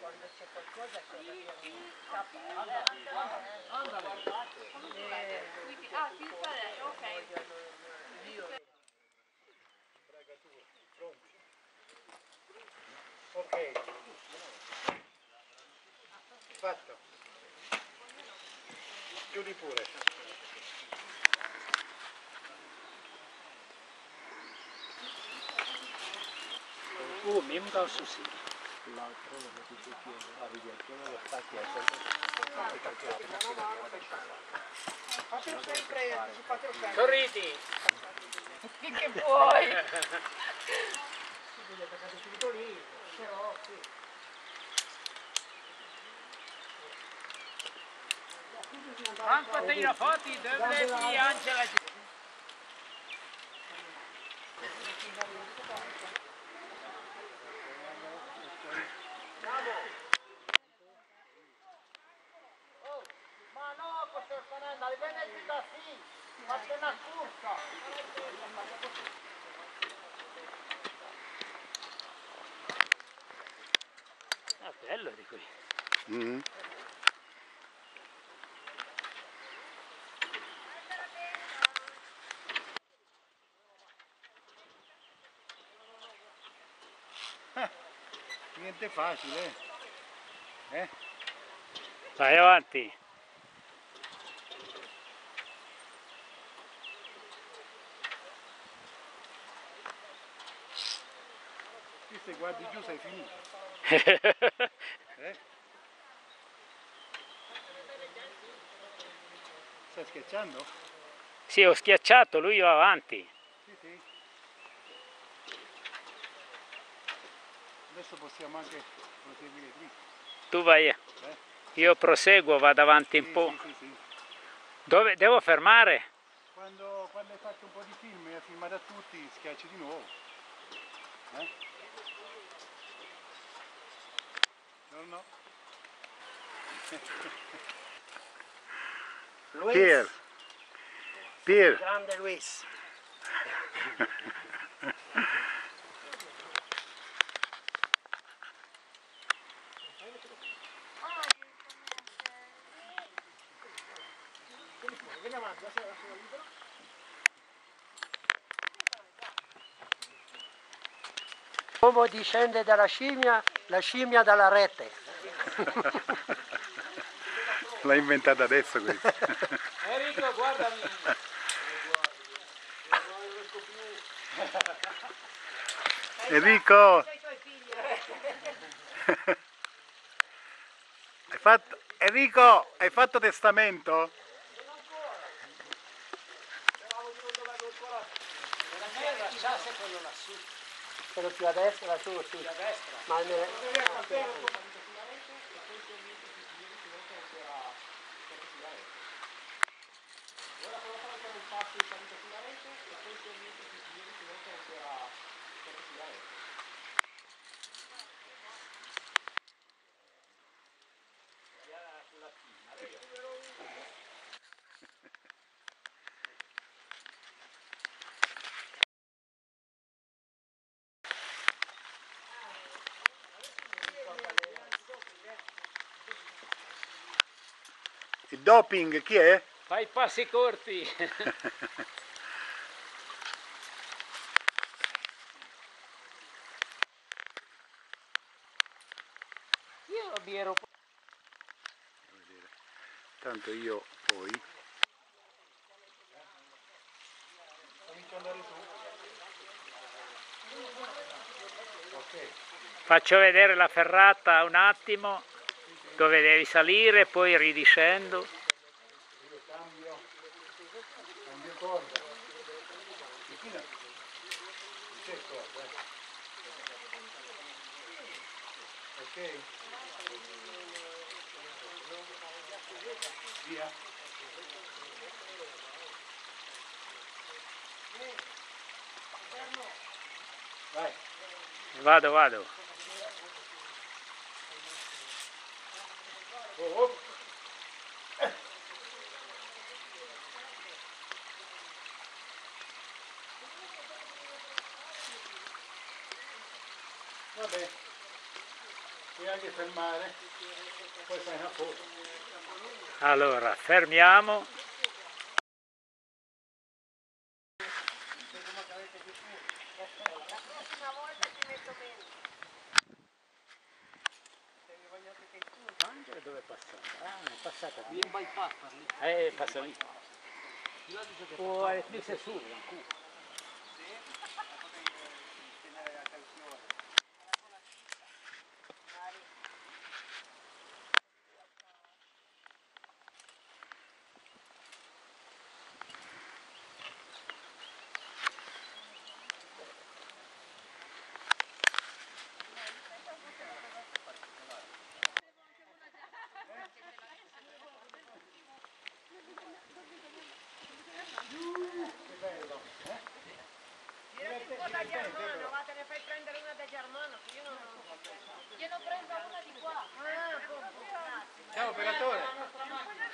Quando c'è qualcosa che scappa. Ah, filtra adesso, ok. Io Ok. Fatto. Chiudi pure. Uh, mim dau susi. L'altro lo metti più pieno, la ridiazione lo stacchi a fatelo sempre, fatelo sempre. Sorridi! Che vuoi? Quindi attaccate subito lì, però sì. Anche te la fatti, dove ti Angela? Ma no, questo stanando, le venerdì da sì, fate una cursa. Ah, bello di qui. Mm. Niente facile, eh? Vai avanti. Qui se guardi giù sei finito. Eh? Stai schiacciando? sì, ho schiacciato, lui va avanti. Sì, sì. Adesso possiamo anche proseguire qui. Tu vai, Eh? io proseguo, vado avanti un Sì, po'. sì, sì, sì. Dove devo fermare? Quando, quando hai fatto un po' di film e hai filmato a tutti, schiacci di nuovo. Eh? No, no. Pier. Pier. Grande Luis. L'uomo discende dalla scimmia, la scimmia dalla rete. L'hai inventata adesso questo. Enrico, guardami. Enrico! Hai fatto... Enrico, hai fatto testamento? Quello più a destra, tu, sì. Ma ne- Il doping chi è? Fai passi corti. Io mi ero Tanto io poi... Comincio ad andare su. Ok. Faccio vedere la ferrata un attimo, dove devi salire, poi ridiscendo. Vado, vado. Oh, oh. Vabbè, puoi anche fermare, poi fai una foto. Allora, fermiamo. Angela dove è passata? Ah, è passata qui. In bypass lì. Eh, passa lì. O è messa su, in operatore,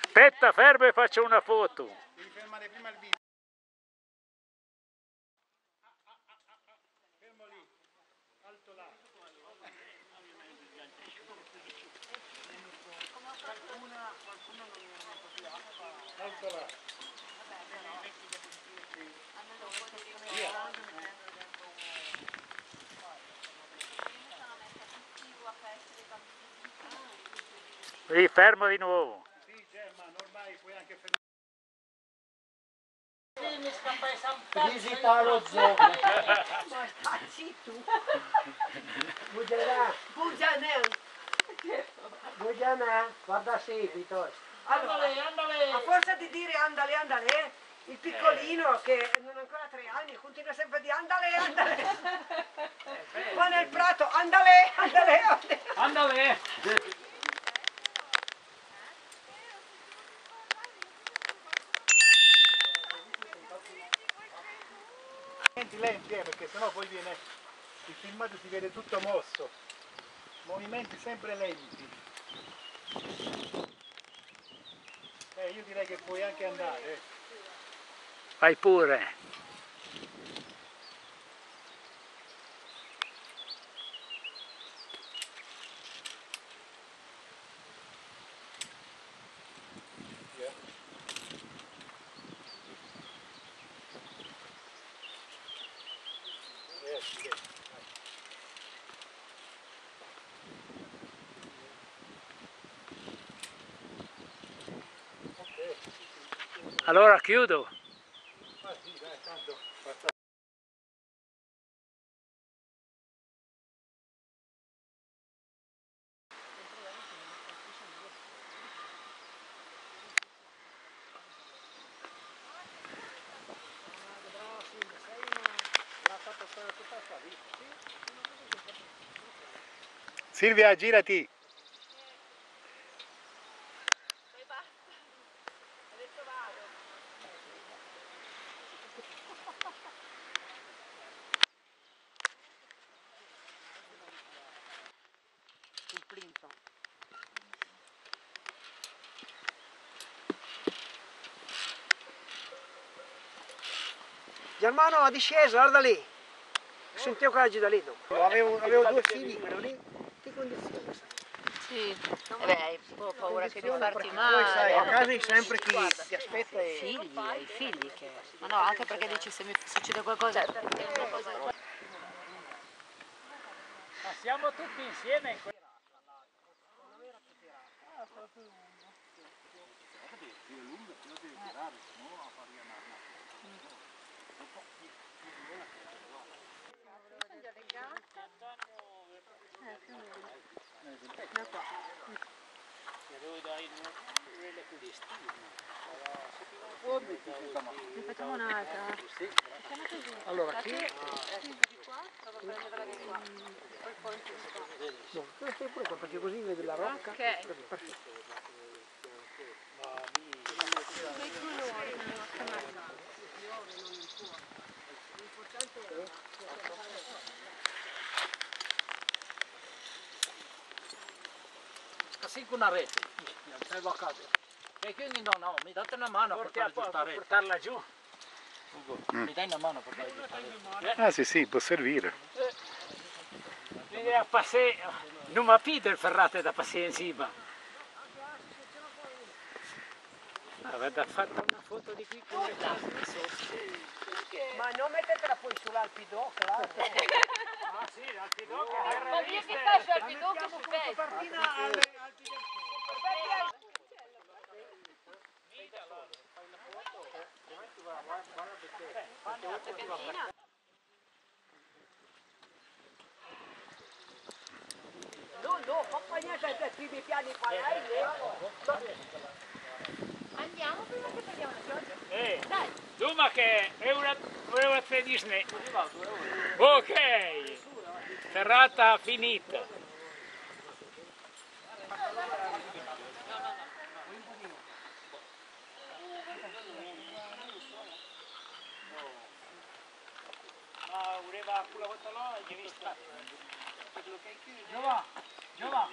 Aspetta, fermo e faccio una foto. devi fermare prima il video. Fermo lì, alto là. Alto là. Lì, fermo di nuovo. Sì, German, ormai puoi anche fermare. Visita lo zoo. Bugiana, Bugianel. Bugiana, guarda subito. Allora, a forza di dire andale, andale, il piccolino che non ha ancora tre anni continua sempre a dire andale, andale. Qua nel prato, andale, andale, andale. Andale! Movimenti lenti, eh, perché sennò poi viene il filmato si vede tutto mosso. Movimenti sempre lenti. Eh, io direi che puoi anche andare. Vai pure. Allora chiudo. Silvia, girati. Germano a discesa, guarda lì. Sentivo che da lì. Avevo, avevo due figli, quello lì. Che condizioni? Sì, eh beh, hai un po' paura che di farti Poi sai, a male. casa hai sempre chi ti aspetta I e... figli, hai figli che... Ma no, anche perché dici se mi succede qualcosa... Ma siamo tutti insieme in quella... Ne facciamo un'altra. Allora, qui... No, questo è pure qua, perché così vedi la rocca. Ok. Perfetto. Così con una rete, sei vaccato. E quindi no, no, mi date una mano per fare giusta per rete. portarla giù. Mi dai una mano per giusta rete. Ah sì sì, può servire. Quindi a passare, non mi appido il ferrate da passare insieme. Avete fatto una foto di qui con le. Ma non mettetela poi sull'Alpidoc, là. Ah sì, l'alpidoc Ma io che faccio al pidocco su pezzo? Partina alle Alpi del No, no, accompagnate dai primi piani qua, eh. Andiamo prima che prendiamo la pioggia. Eh, Dai, Duma che è una, una Disney. Ok, serata finita. Ma quella volta. Giova, Giova,